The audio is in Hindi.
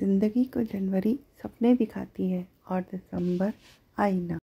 ज़िंदगी को जनवरी सपने दिखाती है और दिसंबर आईना।